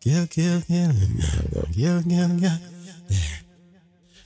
kill, kill, kill, kill, kill, kill.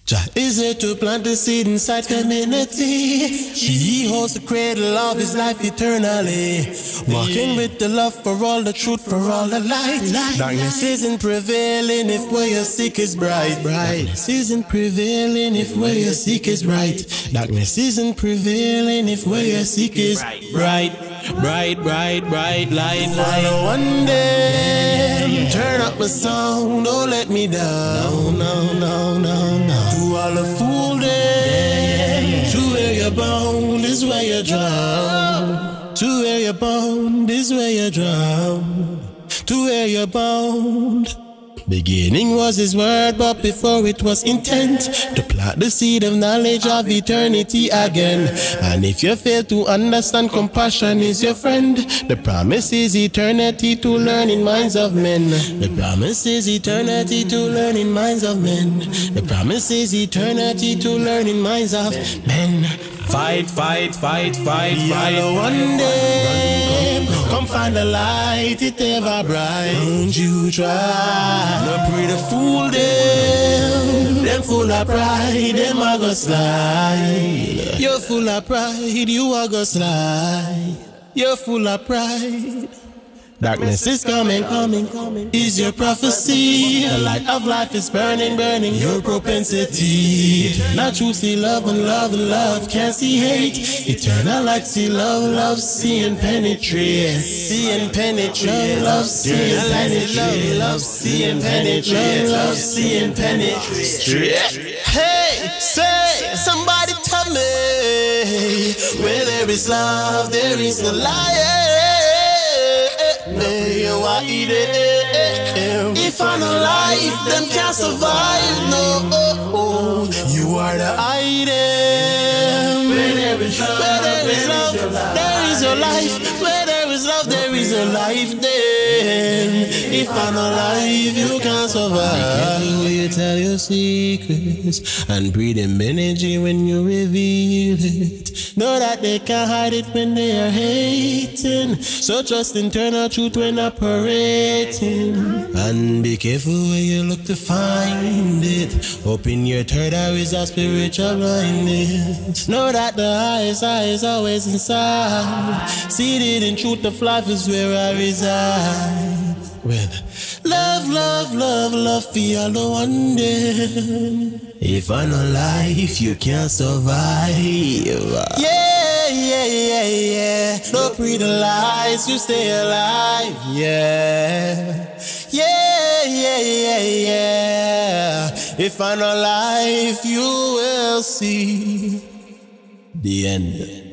Jah is it to plant the seed inside community. He holds the cradle of his life eternally. Walking with the love for all the truth, for all the light. Darkness isn't prevailing if where you seek is bright. Darkness isn't prevailing if where you seek is bright. Darkness isn't prevailing if where you seek is bright. Bright, bright, bright light, light. One day, turn up my song, don't let me down. No, no, no, no. To all the fool day, to where you're bound oh. is where you drown. To where you're bound is where you drown. To where you're bound. Beginning was his word, but before it was intent to plant the seed of knowledge of eternity again. And if you fail to understand, compassion is your friend. The promise is eternity to learn in minds of men. The promise is eternity to learn in minds of men. The promise is eternity to learn in minds of men. Fight, fight, fight, fight, fight. One day, find the light, it ever bright. Don't you try. No pray the fool them. Them full of pride, them a go slide. You're full of pride, you a go slide. You're full of pride. Darkness is coming, coming, coming. Is your prophecy? The light of life is burning, burning your propensity. Not true, see love and love and love can't see hate. Eternal light, see love, love, see and penetrate. See and penetrate. Love, see and penetrate. Love, see and penetrate. Love, see and penetrate. Hey, say, somebody tell me where there is love, there is liar. If I'm alive, them can't survive. No, you are the item. Where there is love, where there is love, there is your life. Where there is love, there is a life. Then, if I'm alive, you can't survive. Tell your secrets and breathe in energy when you reveal it? Know that they can't hide it when they are hating. So trust internal truth when operating. And be careful where you look to find it. Open your third eye is a spiritual blindness. Know that the highest eye is always inside. Seated in truth of life is where I reside. Love, love, love, for you the one day. If I no life, you can't survive. Yeah, yeah, yeah, yeah. No pre the lies, you stay alive. Yeah, yeah, yeah, yeah, yeah. If I no life, you will see the end.